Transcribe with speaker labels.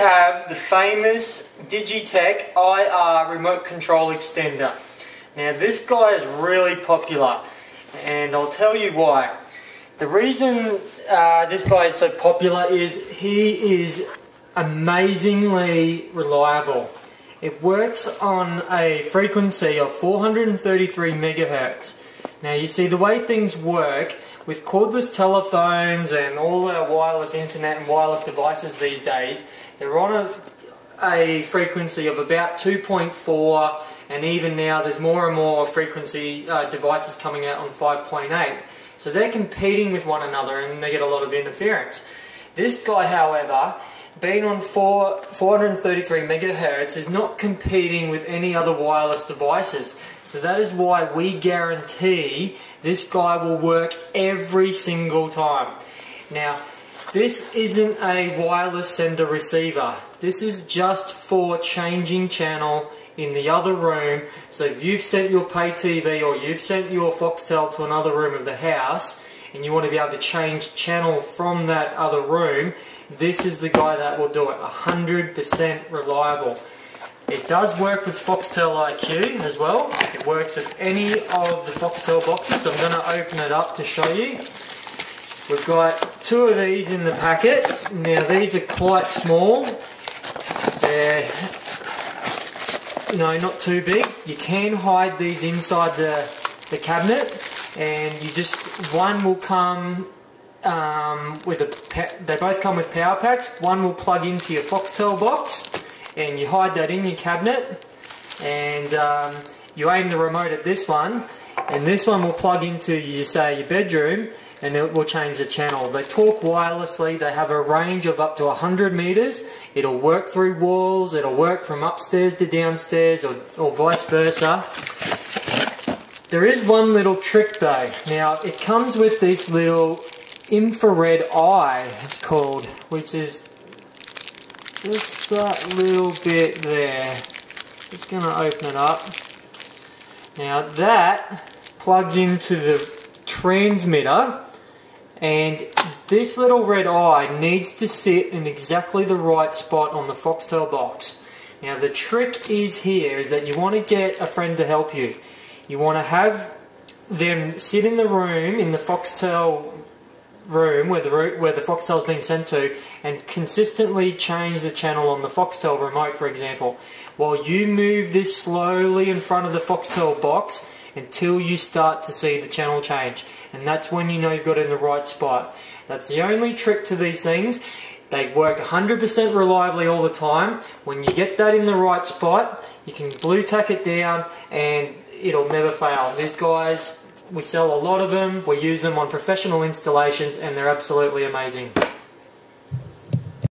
Speaker 1: the famous Digitech IR remote control extender. Now this guy is really popular and I'll tell you why. The reason uh, this guy is so popular is he is amazingly reliable. It works on a frequency of 433 megahertz. Now you see the way things work with cordless telephones and all our wireless internet and wireless devices these days, they're on a, a frequency of about 2.4 and even now there's more and more frequency uh, devices coming out on 5.8. So they're competing with one another and they get a lot of interference. This guy, however, being on 4, 433 megahertz is not competing with any other wireless devices. So that is why we guarantee this guy will work every single time. Now, this isn't a wireless sender receiver. This is just for changing channel in the other room. So if you've sent your pay TV or you've sent your Foxtel to another room of the house and you want to be able to change channel from that other room, this is the guy that will do it. 100% reliable. It does work with Foxtel IQ as well. It works with any of the Foxtel boxes. I'm going to open it up to show you. We've got two of these in the packet. Now these are quite small. They're you know, not too big. You can hide these inside the, the cabinet and you just, one will come um, with a, they both come with power packs. One will plug into your Foxtel box and you hide that in your cabinet and um, you aim the remote at this one and this one will plug into, you say, your bedroom and it will change the channel. They talk wirelessly, they have a range of up to 100 meters. It'll work through walls, it'll work from upstairs to downstairs or, or vice versa. There is one little trick though. Now it comes with this little infrared eye, it's called, which is just that little bit there. Just to open it up. Now that plugs into the transmitter and this little red eye needs to sit in exactly the right spot on the Foxtel box. Now the trick is here is that you want to get a friend to help you. You want to have them sit in the room in the Foxtel room where the where the Foxtel's been sent to and consistently change the channel on the Foxtel remote for example while you move this slowly in front of the Foxtel box until you start to see the channel change. And that's when you know you've got it in the right spot. That's the only trick to these things. They work 100% reliably all the time. When you get that in the right spot, you can blue tack it down and it'll never fail. These guys, we sell a lot of them. We use them on professional installations and they're absolutely amazing.